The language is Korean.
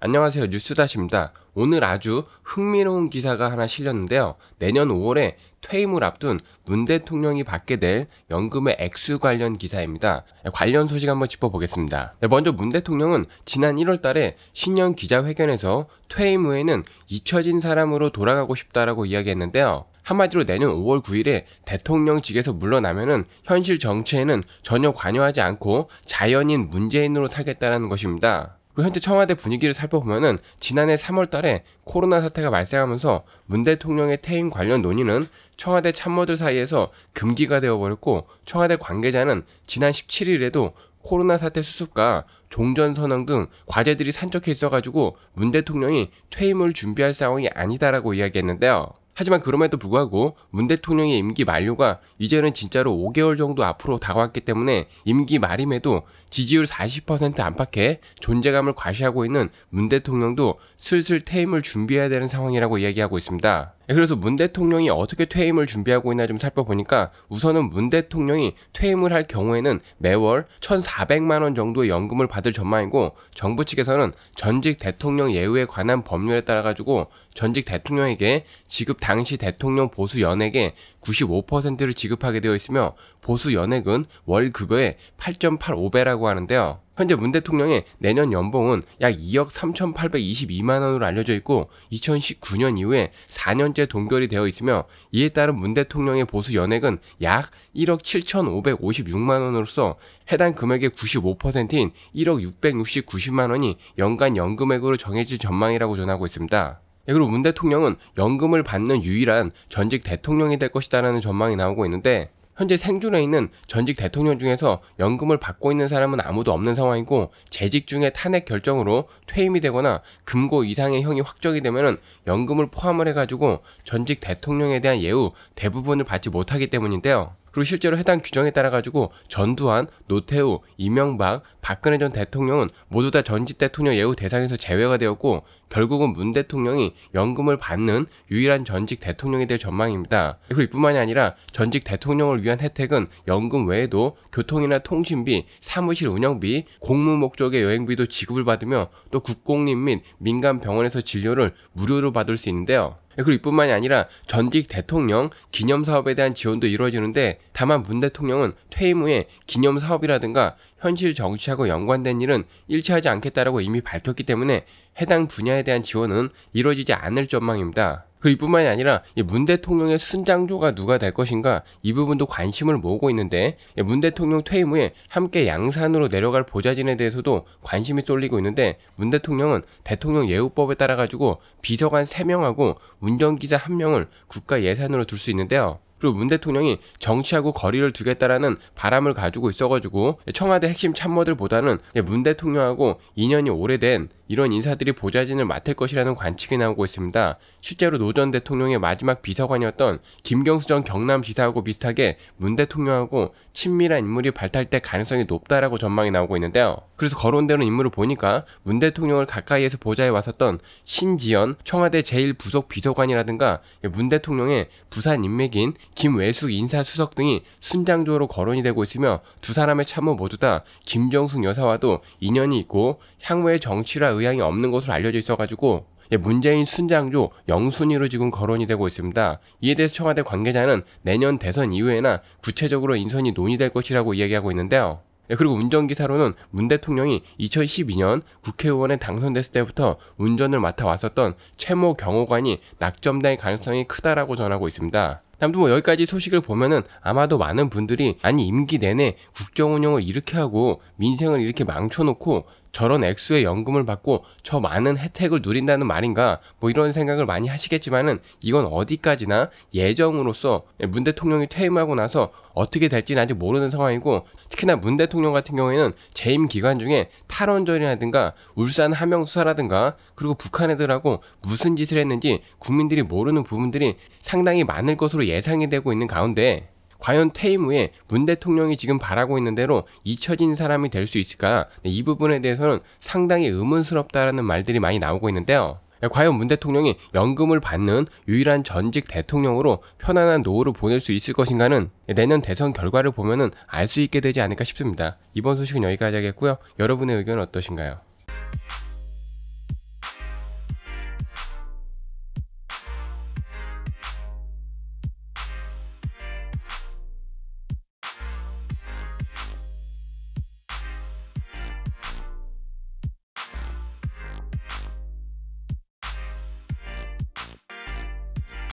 안녕하세요 뉴스다시입니다. 오늘 아주 흥미로운 기사가 하나 실렸는데요. 내년 5월에 퇴임을 앞둔 문 대통령이 받게 될 연금의 액수 관련 기사입니다. 관련 소식 한번 짚어보겠습니다. 네, 먼저 문 대통령은 지난 1월 달에 신년 기자회견에서 퇴임 후에는 잊혀진 사람으로 돌아가고 싶다라고 이야기했는데요. 한마디로 내년 5월 9일에 대통령직에서 물러나면은 현실 정치에는 전혀 관여하지 않고 자연인 문재인으로 살겠다는 것입니다. 그 현재 청와대 분위기를 살펴보면은 지난해 3월 달에 코로나 사태가 발생하면서 문 대통령의 퇴임 관련 논의는 청와대 참모들 사이에서 금기가 되어버렸고 청와대 관계자는 지난 17일에도 코로나 사태 수습과 종전 선언 등 과제들이 산적해 있어가지고 문 대통령이 퇴임을 준비할 상황이 아니다라고 이야기했는데요. 하지만 그럼에도 불구하고 문 대통령의 임기 만료가 이제는 진짜로 5개월 정도 앞으로 다가왔기 때문에 임기 말임에도 지지율 40% 안팎의 존재감을 과시하고 있는 문 대통령도 슬슬 퇴임을 준비해야 되는 상황이라고 이야기하고 있습니다. 예, 그래서 문 대통령이 어떻게 퇴임을 준비하고 있나 좀 살펴보니까 우선은 문 대통령이 퇴임을 할 경우에는 매월 1,400만 원 정도의 연금을 받을 전망이고 정부 측에서는 전직 대통령 예우에 관한 법률에 따라 가지고 전직 대통령에게 지급 당시 대통령 보수 연액의 95%를 지급하게 되어 있으며 보수 연액은 월 급여의 8.85배라고 하는데요. 현재 문 대통령의 내년 연봉은 약 2억 3,822만 원으로 알려져 있고 2019년 이후에 4년째 동결이 되어 있으며 이에 따른 문 대통령의 보수 연액은 약 1억 7,556만 원으로서 해당 금액의 95%인 1억 660만 원이 연간 연금액으로 정해질 전망이라고 전하고 있습니다. 예, 그리고 문 대통령은 연금을 받는 유일한 전직 대통령이 될 것이다라는 전망이 나오고 있는데 현재 생존해 있는 전직 대통령 중에서 연금을 받고 있는 사람은 아무도 없는 상황이고 재직 중에 탄핵 결정으로 퇴임이 되거나 금고 이상의 형이 확정이 되면은 연금을 포함을 해가지고 전직 대통령에 대한 예우 대부분을 받지 못하기 때문인데요. 그리고 실제로 해당 규정에 따라 가지고 전두환, 노태우, 이명박, 박근혜 전 대통령은 모두 다 전직 대통령 예우 대상에서 제외가 되었고 결국은 문 대통령이 연금을 받는 유일한 전직 대통령이 될 전망입니다. 그리고 이뿐만이 아니라 전직 대통령을 위한 혜택은 연금 외에도 교통이나 통신비, 사무실 운영비, 공무 목적의 여행비도 지급을 받으며 또 국공립 및 민간 병원에서 진료를 무료로 받을 수 있는데요. 그리고 이뿐만이 아니라 전직 대통령 기념 사업에 대한 지원도 이루어지는데 다만 문 대통령은 퇴임 후에 기념 사업이라든가 현실 정치하고 연관된 일은 일치하지 않겠다라고 이미 밝혔기 때문에 해당 분야에 대한 지원은 이루어지지 않을 전망입니다. 그리고 이뿐만이 아니라 문 대통령의 순장조가 누가 될 것인가 이 부분도 관심을 모으고 있는데 문 대통령 퇴임 후에 함께 양산으로 내려갈 보좌진에 대해서도 관심이 쏠리고 있는데 문 대통령은 대통령 예우법에 따라 가지고 비서관 3명하고 운전기사 1명을 국가 예산으로 둘 수 있는데요. 그리고 문 대통령이 정치하고 거리를 두겠다라는 바람을 가지고 있어가지고 청와대 핵심 참모들보다는 문 대통령하고 인연이 오래된 이런 인사들이 보좌진을 맡을 것이라는 관측이 나오고 있습니다. 실제로 노 전 대통령의 마지막 비서관이었던 김경수 전 경남지사하고 비슷하게 문 대통령하고 친밀한 인물이 발탁될 가능성이 높다라고 전망이 나오고 있는데요. 그래서 거론되는 인물을 보니까 문 대통령을 가까이에서 보좌해 왔었던 신지연 청와대 제1부속 비서관이라든가 문 대통령의 부산 인맥인 김외숙 인사수석 등이 순장조로 거론이 되고 있으며 두 사람의 참모 모두 다 김정숙 여사와도 인연이 있고 향후의 정치할 의향이 없는 것으로 알려져 있어가지고 예, 문재인 순장조 영순위로 지금 거론이 되고 있습니다. 이에 대해서 청와대 관계자는 내년 대선 이후에나 구체적으로 인선이 논의될 것이라고 이야기하고 있는데요. 예, 그리고 운전기사로는 문 대통령이 2012년 국회의원에 당선됐을 때부터 운전을 맡아왔었던 최모 경호관이 낙점될 가능성이 크다라고 전하고 있습니다. 아무튼 뭐 여기까지 소식을 보면은 아마도 많은 분들이 아니 임기 내내 국정 운영을 이렇게 하고 민생을 이렇게 망쳐놓고 저런 액수의 연금을 받고 저 많은 혜택을 누린다는 말인가? 뭐 이런 생각을 많이 하시겠지만은 이건 어디까지나 예정으로서 문 대통령이 퇴임하고 나서 어떻게 될지는 아직 모르는 상황이고 특히나 문 대통령 같은 경우에는 재임 기간 중에 탈원전이라든가 울산 함명 수사라든가 그리고 북한 애들하고 무슨 짓을 했는지 국민들이 모르는 부분들이 상당히 많을 것으로 예상이 되고 있는 가운데 과연 퇴임 후에 문 대통령이 지금 바라고 있는 대로 잊혀진 사람이 될 수 있을까? 네, 이 부분에 대해서는 상당히 의문스럽다라는 말들이 많이 나오고 있는데요. 과연 문 대통령이 연금을 받는 유일한 전직 대통령으로 편안한 노후를 보낼 수 있을 것인가는 내년 대선 결과를 보면은 알 수 있게 되지 않을까 싶습니다. 이번 소식은 여기까지 하겠고요. 여러분의 의견은 어떠신가요?